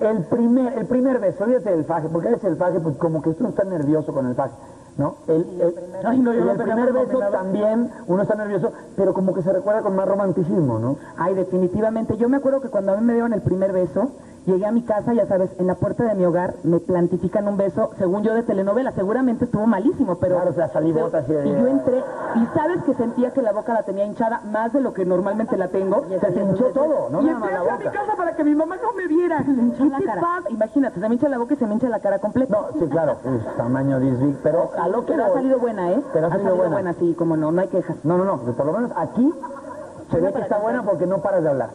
el primer, el primer beso, olvídate del faje, porque a veces el faje, pues como que uno está nervioso con el faje, ¿no? El, el- Ay, no, yo no primer beso también, uno está nervioso, pero como que se recuerda con más romanticismo, ¿no? Ay, definitivamente. Yo me acuerdo que cuando a mí me dieron el primer beso, llegué a mi casa, ya sabes, en la puerta de mi hogar me plantifican un beso, según yo de telenovela. Seguramente estuvo malísimo, pero... Claro, o sea, salivota así de- Y yo entré, y sabes que sentía que la boca la tenía hinchada más de lo que normalmente la tengo. Se te hinchó todo, ¿no? Y entré la a mi casa para que mi mamá no me viera. ¿Qué la te cara. pasa? Imagínate, se me hincha la boca y se me hincha la cara completa. No, sí, claro, uf, tamaño disbig, pero a lo que Pero ha salido buena, ¿eh? Pero ha salido buena. sí, como no, no hay quejas. No, no, no, pues por lo menos aquí se ve que está buena porque no paras de hablar.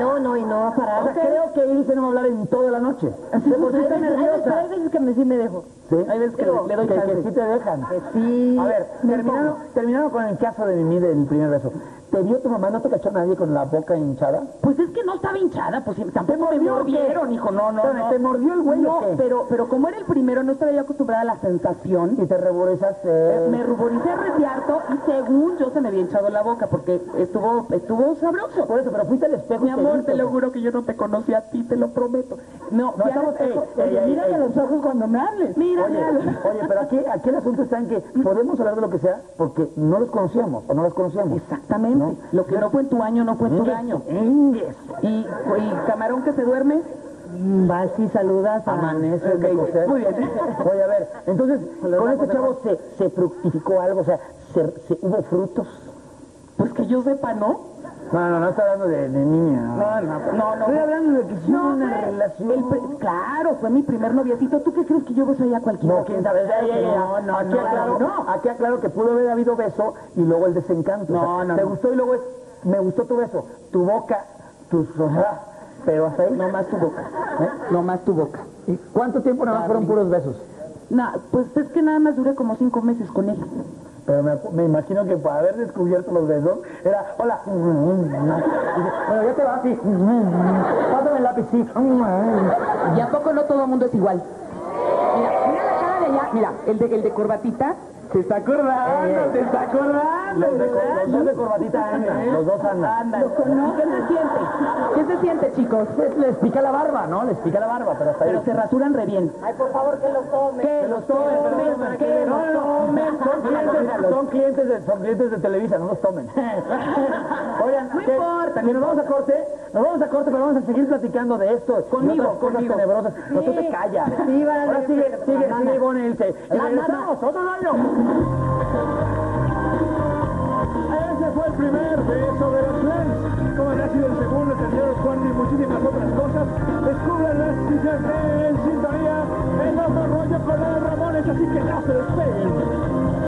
No, no, y no va a O parar. sea, creo que Ilse no va a hablar en toda la noche. De por sí está nerviosa. Hay veces que me, sí me dejo. Sí. Hay veces que Digo, le doy que, chance. que sí te dejan. Sí. A ver, terminando, terminando con el caso de Mimi del primer beso. ¿Te vio tu mamá? ¿No te cachó nadie con la boca hinchada? Pues es que no estaba hinchada, pues tampoco me mordieron, hijo, no, no, no. ¿te mordió el güey o No, qué? pero, pero como era el primero, no estaba yo acostumbrada a la sensación. Y te ruborizaste. Me ruboricé reci harto y según yo se me había hinchado la boca porque estuvo, estuvo sabroso. Por eso, pero fuiste al espejo. Mi te amor, te lo juro que yo no te conocí a ti, te lo prometo. No, No, estamos- ey, Oye, ey, ey, mírame ey. los ojos cuando me hables. Mírame. Oye, oye, pero aquí, aquí el asunto está en que podemos hablar de lo que sea porque no los conocíamos o no las conocíamos. Exactamente. ¿No? Lo que no fue en tu año, no fue en tu. Ingues. Y, y camarón que se duerme, Mm, Vas y saludas a... Amanece muy bien. Oye, a ver, entonces, con este chavo se, se fructificó algo, o sea, se, se- hubo frutos. pues que yo sepa, ¿no? No, no, no está hablando de, de niña. No, no, no, no. Estoy hablando de que sí hubo una fue relación. el claro, fue mi primer noviecito. ¿Tú qué crees que yo beso allá a cualquiera? No, quién sabe. Ya, ya, ya. No, no, aquí no, aclaro, no. Aquí aclaro que pudo haber habido beso y luego el desencanto. No, O sea, no, Te no. gustó y luego es, me gustó tu beso, tu boca, tus... Pero hasta ahí. No más tu boca. ¿Eh? No más tu boca. ¿Y ¿Cuánto tiempo nada más fueron puros besos? No, pues es que nada más duré como cinco meses con ella. Pero me, imagino que por haber descubierto los besos, era, hola. Bueno, ya te vas, sí. Pásame el lápiz, sí. ¿Y a poco no todo el mundo es igual? Mira, mira la cara de allá. Mira, el de, el de corbatita. Se está acordando, se está acordando. Los, de, los dos de corbatita andan, los dos andan. Andan. ¿Qué se siente? ¿Qué se siente, chicos? Les, les pica la barba, ¿no? Les pica la barba, pero hasta ahí. Pero se rasuran re bien. Ay, por favor, que los tomen. Que los tomen, que los tomen. Son clientes, son clientes de, son clientes de Televisa, no los tomen. Oigan, No importa, que nos vamos a corte, nos vamos a corte, pero vamos a seguir platicando de esto. Conmigo, cosas conmigo. tenebrosas. No, tú te callas. Sí, van a Ahora sigue, sigue, sigue nana. Ivonne Ilse. Y regresamos, otro año. Ese fue el primer beso de los Lens. Habrá sido el segundo, el tercero, el cuarto y muchísimas otras cosas. Descúbranlas si se en sintonía. El otro rollo con los Ramones, así que no se despeguen.